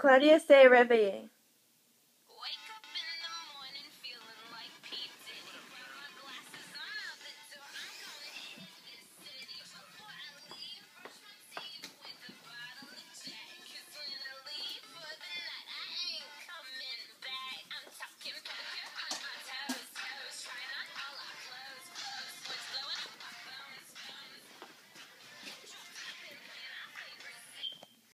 Claudia se réveillait.